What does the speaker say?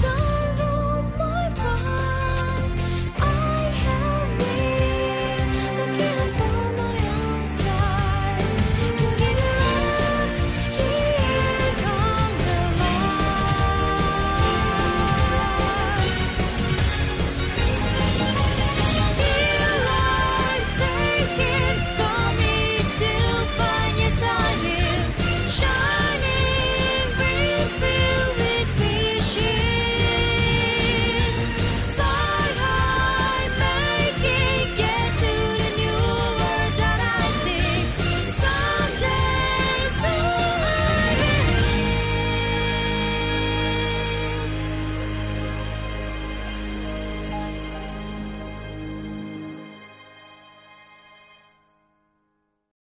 so